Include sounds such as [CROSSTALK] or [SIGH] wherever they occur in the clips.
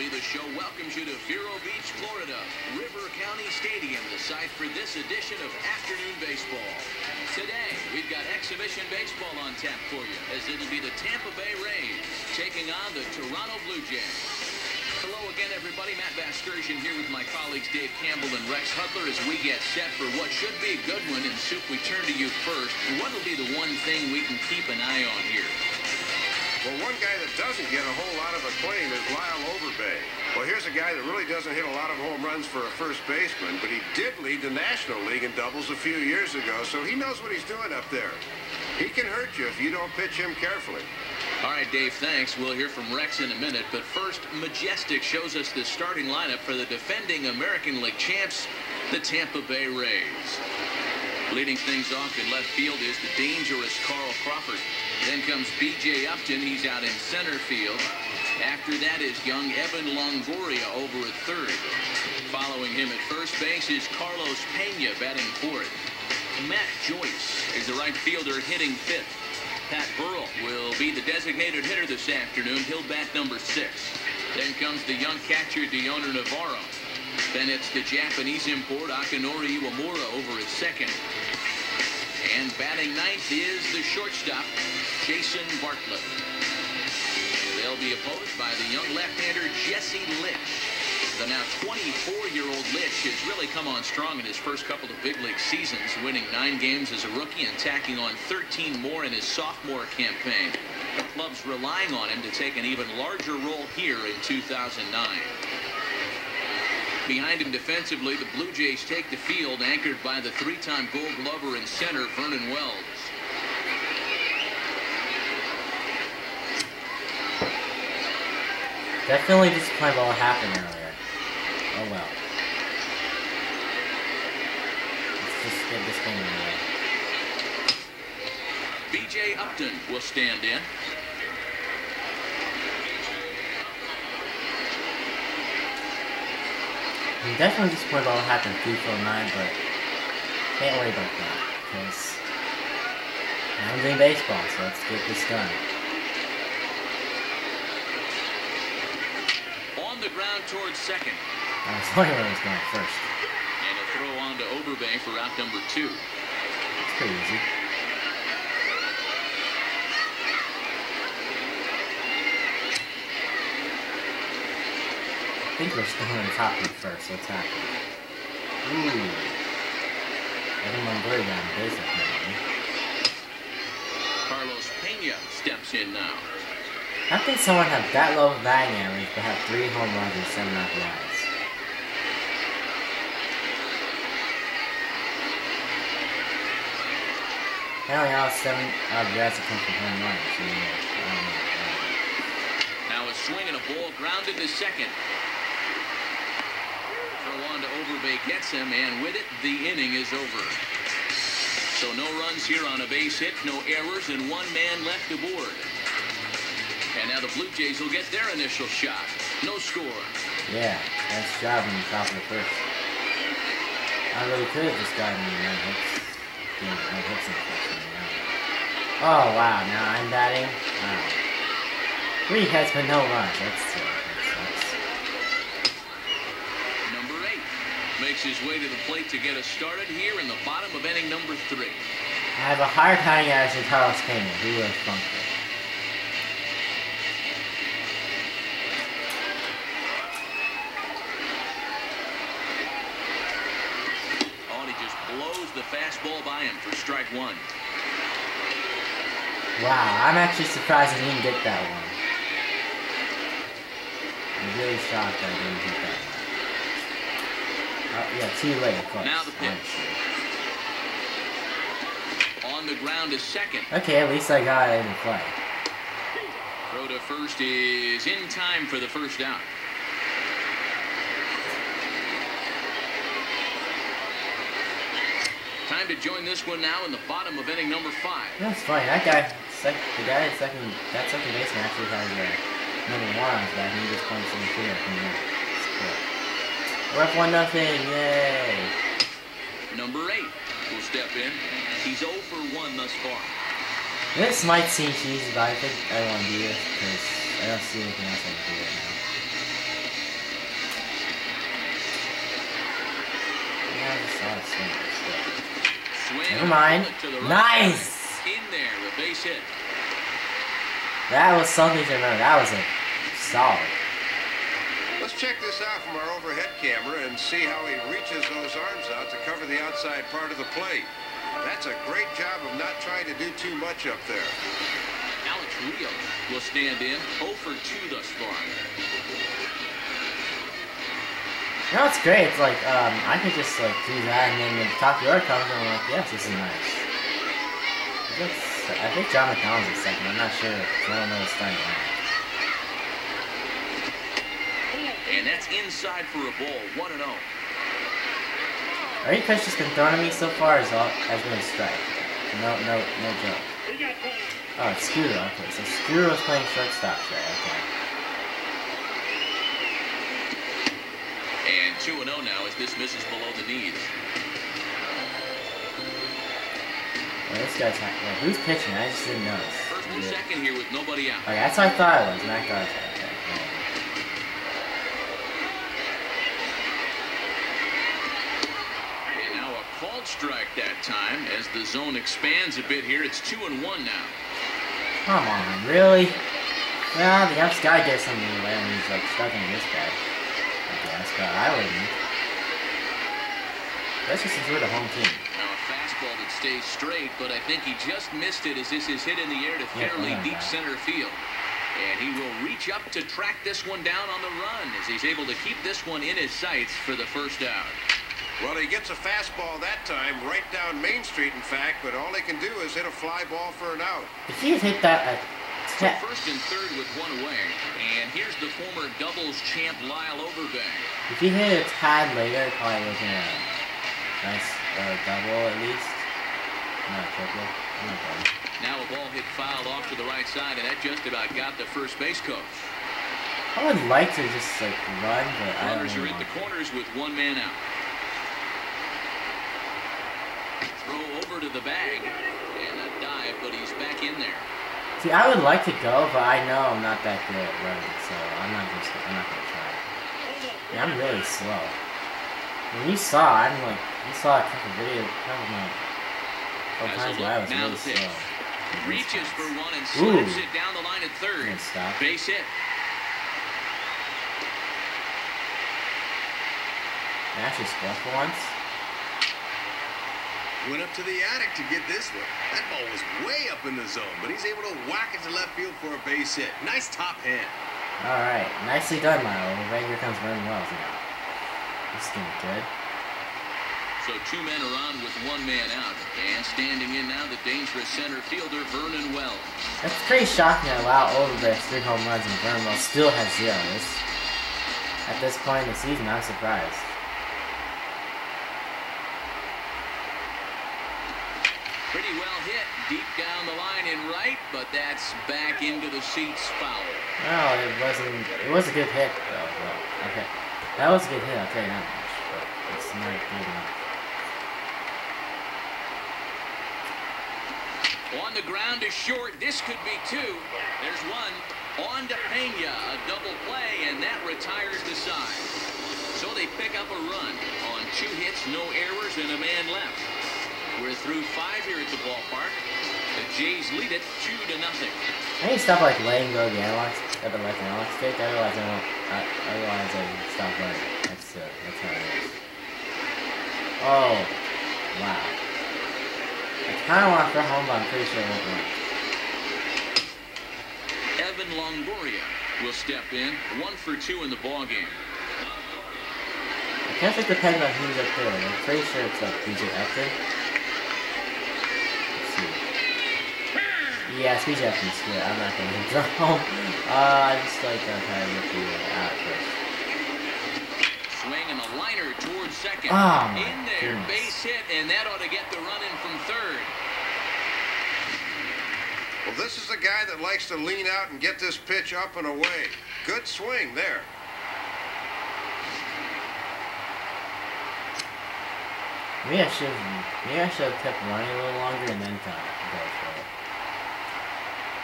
The Show welcomes you to Vero Beach, Florida. River County Stadium, the site for this edition of afternoon baseball. Today, we've got exhibition baseball on tap for you, as it'll be the Tampa Bay Rays taking on the Toronto Blue Jays. Hello again, everybody. Matt Vasgersian here with my colleagues Dave Campbell and Rex Hudler as we get set for what should be a good one. And Soup, we turn to you first. What will be the one thing we can keep an eye on here? One guy that doesn't get a whole lot of acclaim is Lyle Overbay. Well, here's a guy that really doesn't hit a lot of home runs for a first baseman, but he did lead the National League in doubles a few years ago, so he knows what he's doing up there. He can hurt you if you don't pitch him carefully. All right, Dave, thanks. We'll hear from Rex in a minute. But first, Majestic shows us the starting lineup for the defending American League champs, the Tampa Bay Rays. Leading things off in left field is the dangerous Carl Crawford. Then comes B.J. Upton. He's out in center field. After that is young Evan Longoria over at third. Following him at first base is Carlos Pena batting fourth. Matt Joyce is the right fielder hitting fifth. Pat Burrell will be the designated hitter this afternoon. He'll bat number six. Then comes the young catcher Dioner Navarro. Then it's the Japanese import Akinori Iwamura over at second. And batting ninth is the shortstop, Jason Bartlett. They'll be opposed by the young left-hander Jesse Litsch. The now 24-year-old Litch has really come on strong in his first couple of big league seasons, winning nine games as a rookie and tacking on 13 more in his sophomore campaign. The club's relying on him to take an even larger role here in 2009. Behind him defensively, the Blue Jays take the field, anchored by the three-time Gold Glover and center, Vernon Wells. Definitely disappointed about what happened earlier. Oh well. Let's just get this game away. B.J. Upton will stand in. I'm definitely disappointed about what happened in FIFA 9, but can't worry about that, because I'm doing baseball, so let's get this done. On the ground towards second. I was wondering where was going first. And a throw on to Overbay for out number two. It's pretty easy. Think we're still on top of first. What's happening? Ooh. Evan Longoria on base apparently. Carlos Pena steps in now. How can someone have that low of batting average but have three home runs and seven RBIs? Apparently all seven RBIs have come from home runs. So, yeah, I. Now a swing and a ball grounded to second. Overbay gets him, and with it, the inning is over. So no runs here on a base hit, no errors, and one man left aboard. And now the Blue Jays will get their initial shot. No score. Yeah, nice job on the top of the first. I really could have just gotten the no hits. Yeah, no hits in the first. Oh wow, now I'm batting. Wow. Three hits but no runs. That's uh, that sucks. Number eight makes his way to the plate to get us started here in the bottom of inning number three. I have a higher batting average than Carlos Pena. Who would have thunk it? Oh, he just blows the fastball by him for strike one. Wow, I'm actually surprised I didn't get that one. I'm really shocked I didn't get that one. Oh, yeah, too late, of course. Now the pitch. On the ground is second. Okay, at least I got it in play. Throw to first is in time for the first down. Time to join this one now in the bottom of inning number five. That's funny. That guy, sec, the guy at second, that second baseman actually has a uh, number one on his back, he just points in the field from there. Ref one nothing. Yay. Number eight will step in. He's 0 for 1 thus far. This might seem cheesy, but I think I want to do this because I don't see anything else I can do right now. Never mind. Nice! That was something to remember. That was a solid. Let's check this out from our overhead camera and see how he reaches those arms out to cover the outside part of the plate. That's a great job of not trying to do too much up there. Alex Rios will stand in 0 for 2 thus far. You know, it's great. It's like, um, I could just, like, do that, and then when Top Yard comes, and I'm like, yes, this is nice. I think, I think John McDonald's is second. I'm not sure. I don't know what's starting to happen. And that's inside for a ball, 1 0. Every pitch that's been thrown at me so far is all, has been a strike. No, no, no joke. Oh, it's Scooter. Okay, so Scooter was playing shortstop today. Okay. And 2 0 now as this misses below the knees. Well, this guy's not, like, who's pitching? I just didn't notice. First and second here with nobody out. Okay, that's what I thought it was. Matt Garza. Okay. yeah. And now a called strike that time as the zone expands a bit here. It's 2 and 1 now. Come on, really? Well, the F's guy did something when he's like stuck in this guy. I guess, but I wouldn't. That's just enjoy the home team. Now a fastball that stays straight, but I think he just missed it as this is hit in the air to fairly deep yeah. center field. And he will reach up to track this one down on the run as he's able to keep this one in his sights for the first out. Well, he gets a fastball that time right down Main Street, in fact, but all he can do is hit a fly ball for an out. If he had hit that at So te- first and third with one away. And here's the former doubles champ Lyle Overbay. if he hit a tad later, probably looking at a nice uh, double at least. Not triple. Not bad. Now a ball hit fouled off to the right side, and that just about got the first base coach. I would like to just like run, but I don't Runners are really at the corners with one man out. Throw over to the bag. And a dive, but he's back in there. See, I would like to go, but I know I'm not that good at running, so I'm not just I'm not gonna try. Yeah, I'm really slow. When you saw, I'm like, you saw a couple videos, couple of my, couple times where I was really slow. Reaches for one and Ooh. it down the line at third. Stop. Base hit. I actually scored for once. Went up to the attic to get this one. That ball was way up in the zone, but he's able to whack it to left field for a base hit. Nice top hand. All right, nicely done, Milo. Right here comes Vernon Wells now. This is getting good. So two men are on with one man out. And standing in now, the dangerous center fielder, Vernon Wells. That's pretty shocking that Lau Overbeck three home runs and Vernon Wells still has zero. This, at this point in the season, I'm surprised. Pretty well hit deep down the line in right, but that's back into the seats foul. No, it wasn't. It was a good hit, though. Well, okay, that was a good hit. I'll tell you that much. But it's not good enough. On the ground is short. This could be two. There's one. On to Pena. A double play, and that retires the side. So they pick up a run on two hits, no errors, and a man left. We're through five here at the ballpark. The Jays lead it two to nothing. I need to stop like letting go of the analog, uh, the like analog stick. Otherwise, I won't. Uh, otherwise, I stop running. That's uh, that's how it is. Oh, wow. I kind of want to throw home, but I'm pretty sure it won't work. Evan Longoria will step in, one for two in the ball game. I guess it depends on who's up there. I'm pretty sure it's like BJ Upton. Let's see. Yeah, it's BJ Upton's good. I'm not gonna [LAUGHS] throw. Uh, I just like uh, kind of look the uh, out first. Swing and a liner towards second. Oh, my in there, goodness. base hit, and that ought to get the run in from third. Well, this is a guy that likes to lean out and get this pitch up and away. Good swing there. Maybe I should. Maybe I should have kept running a little longer and then got go for it.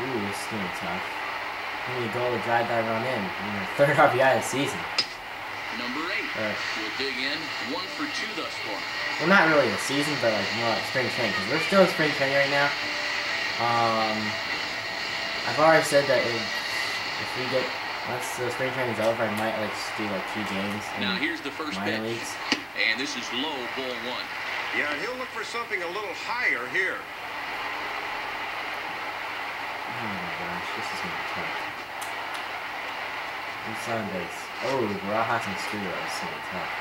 Ooh, this is gonna be tough. We need a goal to drive that run in. You know, third [LAUGHS] RBI of the season. Number eight Uh. will dig in one for two thus far. Well, not really a season, but like more like spring training, because we're still in spring training right now. Um, I've already said that if, if we get once the spring training's over, I might like do like two games in Now here's the first minor pitch. leagues. And this is low, ball one. Yeah, he'll look for something a little higher here. Oh my gosh, this is gonna be tough. Who's on base? Oh, Barajas and Studio is gonna be tough.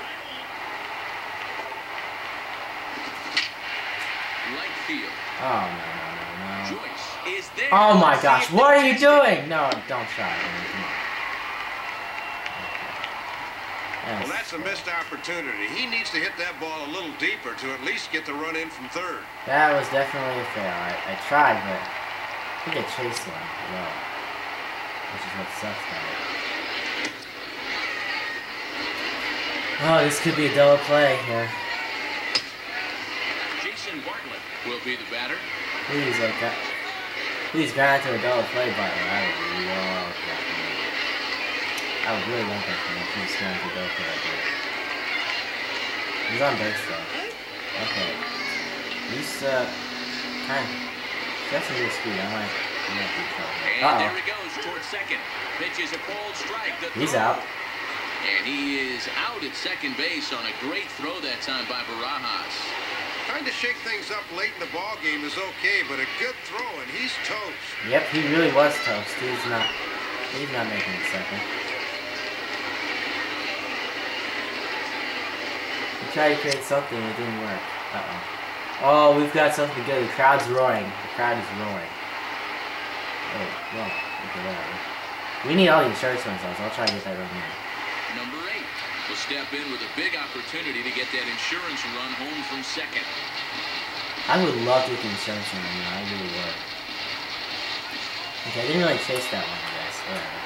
Oh no no no no. Joyce is there. Oh my gosh, what are you doing? No, don't try. I mean, come on. Okay. Well, that's a missed opportunity. He needs to hit that ball a little deeper to at least get the run in from third. That was definitely a fail. I, I tried, but I think I chased one low. Which is what sucks about it. Oh, this could be a double play here. Jason Bartlett will be the batter. Please, like that. Please grant to a double play button. I would love that. for me. I would really love that for me. Please grant to a double play right there. He's on base though. Okay. He's uh kind of that's a good speed. I might I might be in. And Uh there oh. he goes towards second. Pitch is a cold strike. The He's throw. out. And he is out at second base on a great throw that time by Barajas. Trying to shake things up late in the ball game is okay, but a good throw and he's toast. Yep, he really was toast. He's not he's not making it second. He tried to create something, it didn't work. Uh-oh. Oh, Oh, we've got something good. The crowd's roaring. The crowd is roaring. Oh, well, okay, whatever. We need all the insurance ones, though, so I'll try to get that run in. Number eight will step in with a big opportunity to get that insurance run home from second. I would love to get the insurance run in, I really would. Okay, I didn't really chase that one, I guess. Whatever.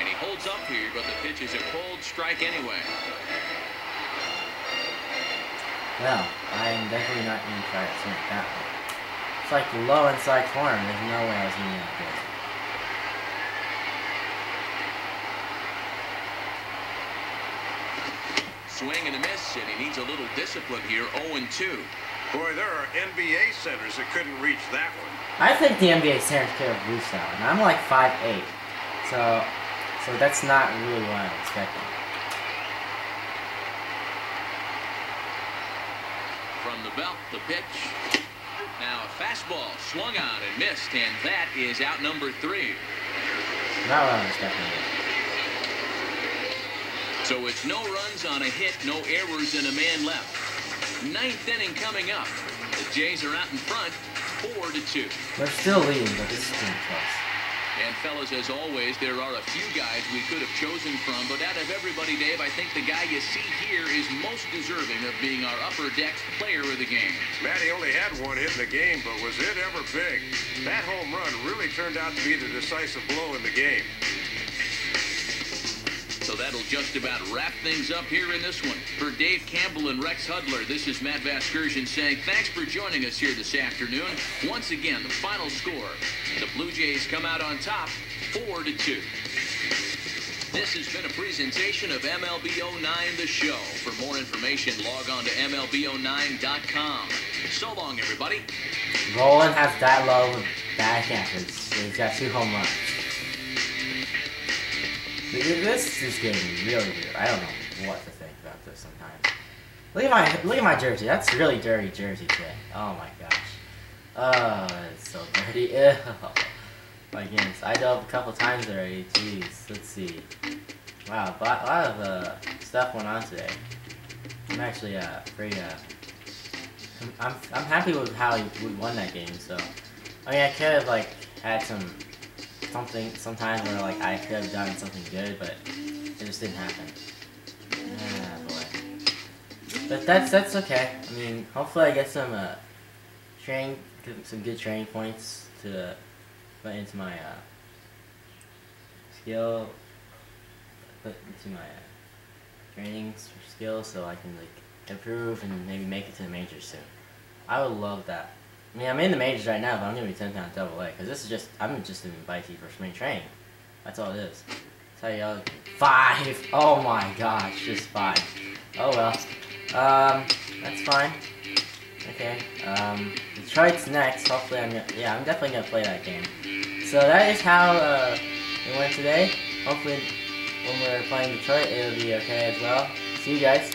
And he holds up here, but the pitch is a cold strike anyway. Well, I'm definitely not going to try to swing that one. It's like the low inside corner. There's no way I was going to get it. Swing and a miss, and he needs a little discipline here. 0-2. Boy, there are NBA centers that couldn't reach that one. I think the NBA centers could have reached that one. I'm like 5'8", so so that's not really what I'm expecting. From the belt, the pitch. Now a fastball swung on and missed, and that is out number three. Not what expecting. So it's no runs on a hit, no errors, and a man left. Ninth inning coming up. The Jays are out in front, four to two. We're still leading, but this is close. And fellas, as always, there are a few guys we could have chosen from, but out of everybody, Dave, I think the guy you see here is most deserving of being our upper deck player of the game. Matty only had one hit in the game, but was it ever big? That home run really turned out to be the decisive blow in the game. So that'll just about wrap things up here in this one. For Dave Campbell and Rex Hudler, this is Matt Vasgersian saying thanks for joining us here this afternoon. Once again, the final score. The Blue Jays come out on top, 4 to 2. This has been a presentation of MLB 09 The Show. For more information, log on to MLB09.com. So long, everybody. Roland has that low of bad. He's got two home runs. This is getting really weird. I don't know what to think about this sometimes. Look at my look at my jersey. That's really dirty jersey today. Oh my gosh. Oh, it's so dirty. [LAUGHS] My goodness. I dove a couple times already. Jeez. Let's see. Wow, a lot, of uh, stuff went on today. I'm actually uh, pretty uh, I'm, I'm, I'm happy with how we won that game. So, I mean, I could have like had some something sometimes where like I could have done something good, but it just didn't happen. Ah, boy. But that's that's okay. I mean, hopefully I get some uh, training, some good training points to put into my uh, skill, put into my uh, training s- skills, so I can like improve and maybe make it to the majors soon. I would love that. I mean, I'm in the majors right now, but I'm gonna be 10 pound double A because this is just I'm just in Bitey for spring training. That's all it is. How y'all five. Oh my gosh, just five. Oh well. Um, that's fine. Okay. Um, Detroit's next. Hopefully, I'm gonna, yeah, I'm definitely gonna play that game. So that is how uh, it went today. Hopefully, when we're playing Detroit, it'll be okay as well. See you guys.